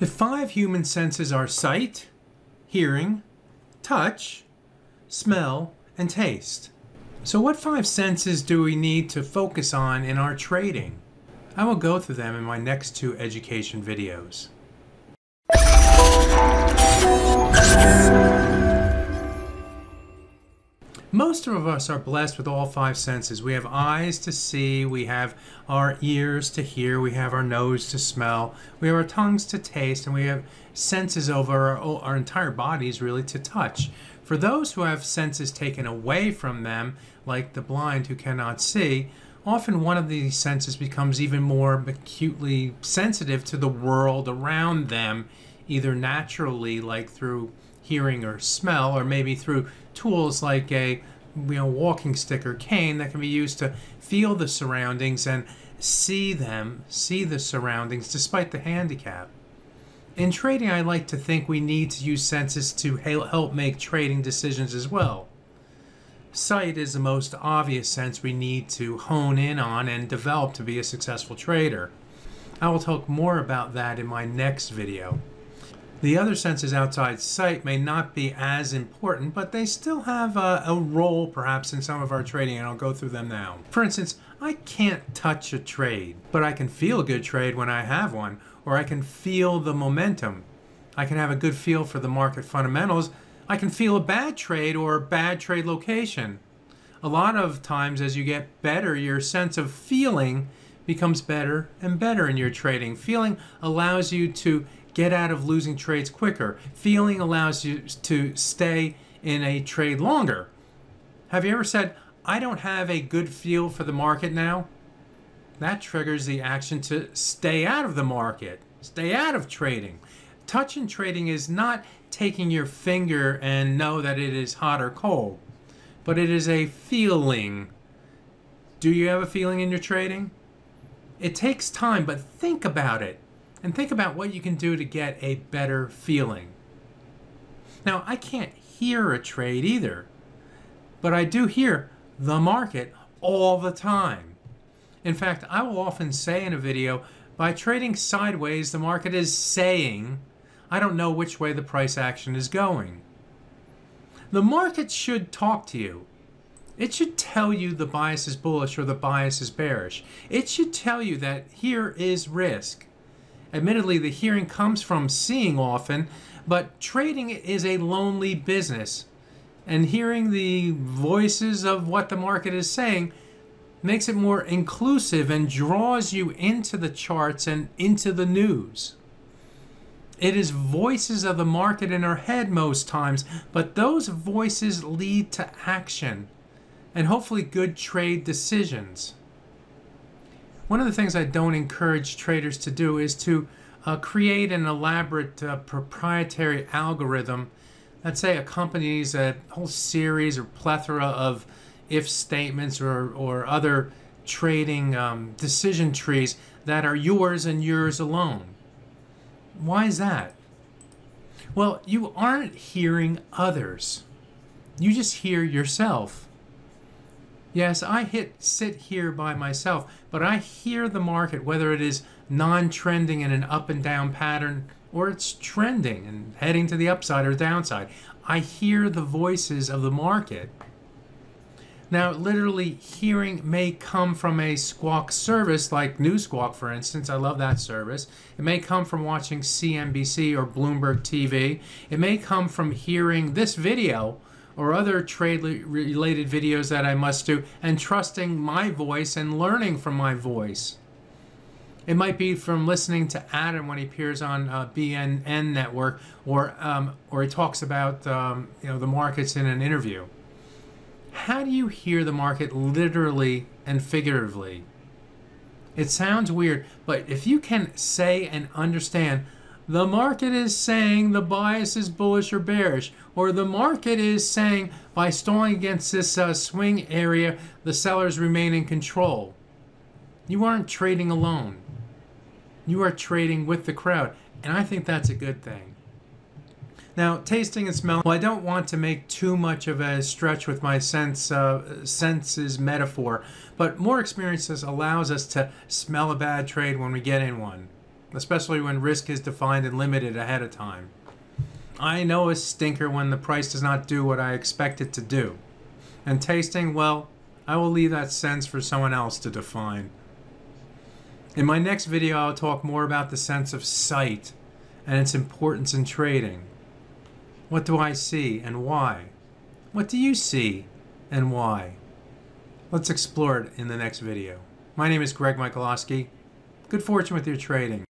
The five human senses are sight, hearing, touch, smell, and taste. So, what five senses do we need to focus on in our trading? I will go through them in my next two education videos. Most of us are blessed with all five senses. We have eyes to see, we have our ears to hear, we have our nose to smell, we have our tongues to taste, and we have senses over our, our entire bodies really to touch. For those who have senses taken away from them, like the blind who cannot see, often one of these senses becomes even more acutely sensitive to the world around them, either naturally, like through hearing or smell, or maybe through tools like a you know walking stick or cane that can be used to feel the surroundings and see them, see the surroundings despite the handicap. In trading, I like to think we need to use senses to help make trading decisions as well. Sight is the most obvious sense we need to hone in on and develop to be a successful trader. I will talk more about that in my next video. The other senses outside sight may not be as important, but they still have a, a, role perhaps in some of our trading, and I'll go through them now. For instance, I can't touch a trade, but I can feel a good trade when I have one, or I can feel the momentum. I can have a good feel for the market fundamentals I can feel a bad trade or a bad trade location. A lot of times, as you get better, your sense of feeling becomes better and better in your trading. Feeling allows you to get out of losing trades quicker. Feeling allows you to stay in a trade longer. Have you ever said, I don't have a good feel for the market now? That triggers the action to stay out of the market, stay out of trading. Touch and trading is not taking your finger and know that it is hot or cold, but it is a feeling. Do you have a feeling in your trading? It takes time, but think about it and think about what you can do to get a better feeling. Now, I can't hear a trade either, but I do hear the market all the time. In fact, I will often say in a video, by trading sideways, the market is saying I don't know which way the price action is going. The market should talk to you. It should tell you the bias is bullish or the bias is bearish. It should tell you that here is risk. Admittedly, the hearing comes from seeing often, but trading is a lonely business. And hearing the voices of what the market is saying makes it more inclusive and draws you into the charts and into the news. It is voices of the market in our head most times, but those voices lead to action and hopefully good trade decisions. One of the things I don't encourage traders to do is to uh, create an elaborate uh, proprietary algorithm that say accompanies a whole series or plethora of if statements or, or other trading um, decision trees that are yours and yours alone. Why is that? Well, you aren't hearing others. You just hear yourself. Yes, I hit sit here by myself, but I hear the market, whether it is non-trending in an up and down pattern or it's trending and heading to the upside or downside. I hear the voices of the market. Now, literally, hearing may come from a squawk service like Newsquawk, for instance. I love that service. It may come from watching CNBC or Bloomberg TV. It may come from hearing this video or other trade related videos that I must do and trusting my voice and learning from my voice. It might be from listening to Adam when he appears on uh, BNN network or, um, or he talks about um, you know, the markets in an interview how do you hear the market literally and figuratively? It sounds weird, but if you can say and understand the market is saying the bias is bullish or bearish, or the market is saying by stalling against this uh, swing area, the sellers remain in control. You aren't trading alone. You are trading with the crowd, and I think that's a good thing. Now, tasting and smell, well, I don't want to make too much of a stretch with my sense uh, senses metaphor, but more experiences allows us to smell a bad trade when we get in one. Especially when risk is defined and limited ahead of time. I know a stinker when the price does not do what I expect it to do. And tasting, well, I will leave that sense for someone else to define. In my next video, I'll talk more about the sense of sight and its importance in trading. What do I see and why? What do you see and why? Let's explore it in the next video. My name is Greg Michalowski. Good fortune with your trading.